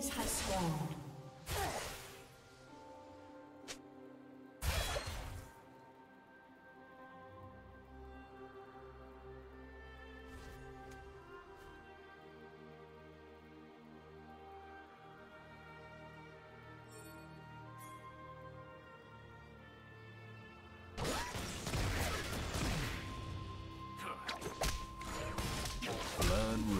minions have spawned. Blood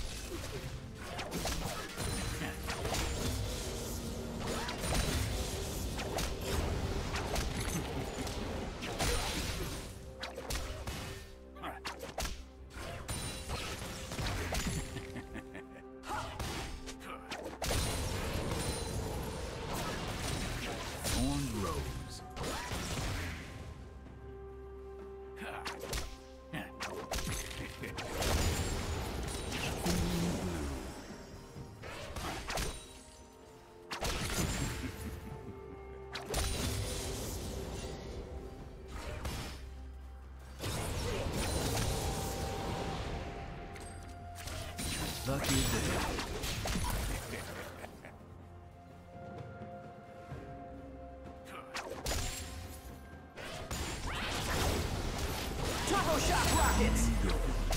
Turbo shock rockets!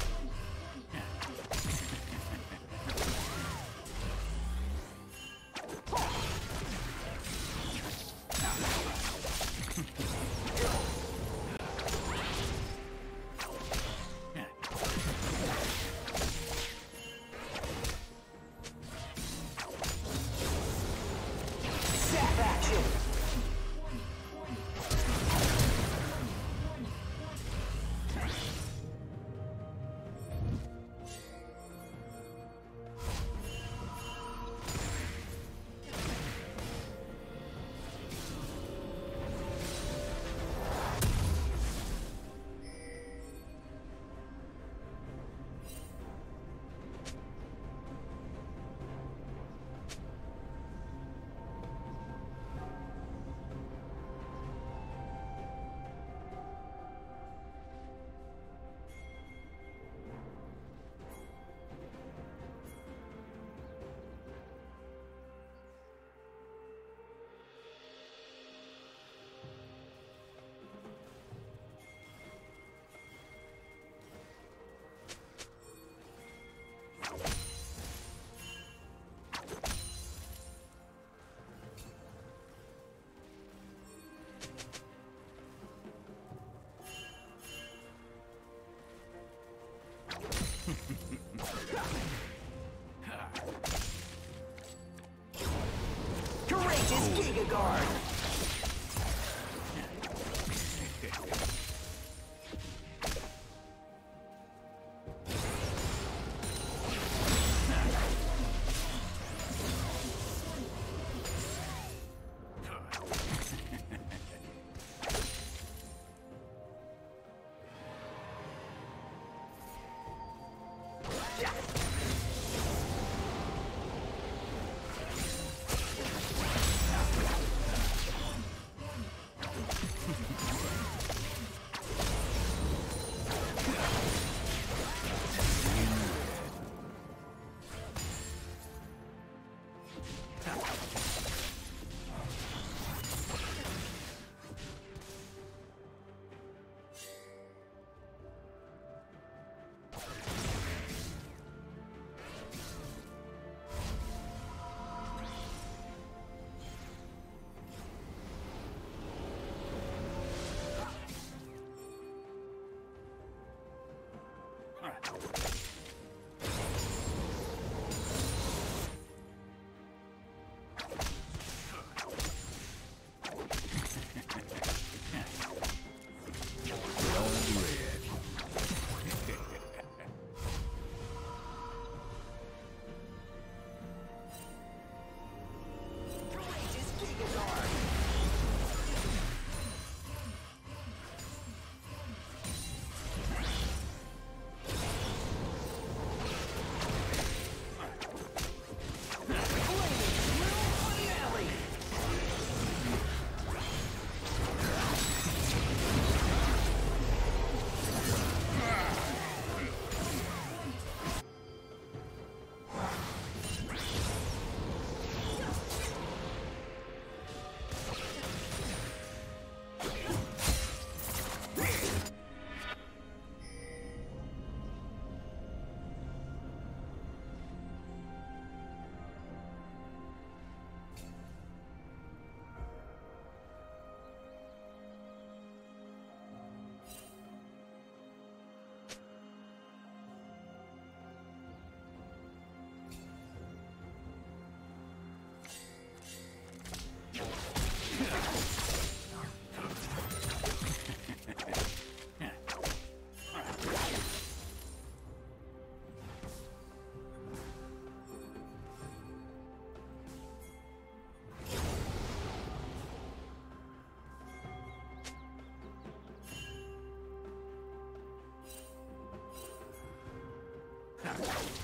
Yeah.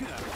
Yeah.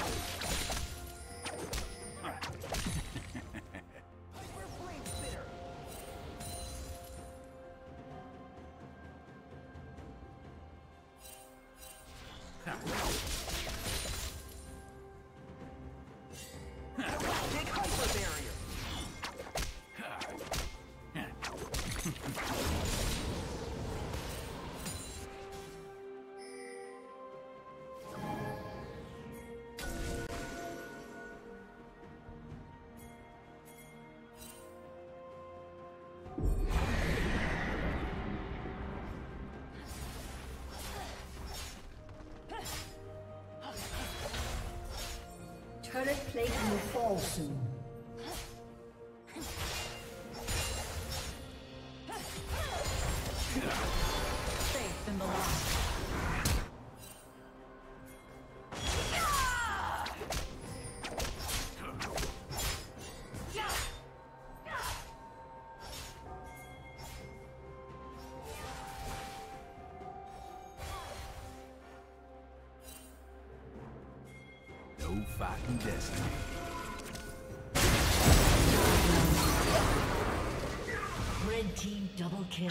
Plate will fall soon. Fighting destiny. Red team double kill.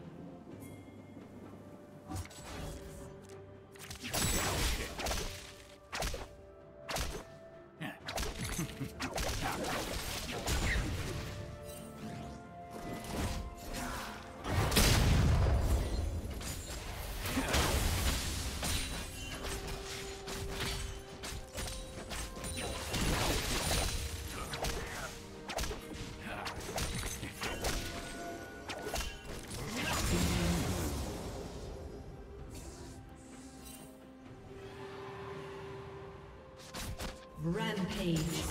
Rampage.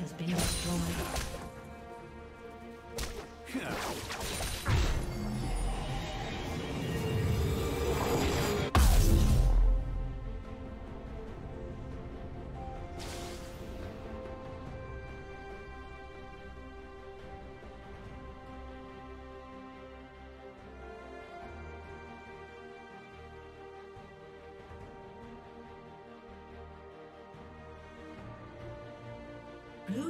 has been destroyed.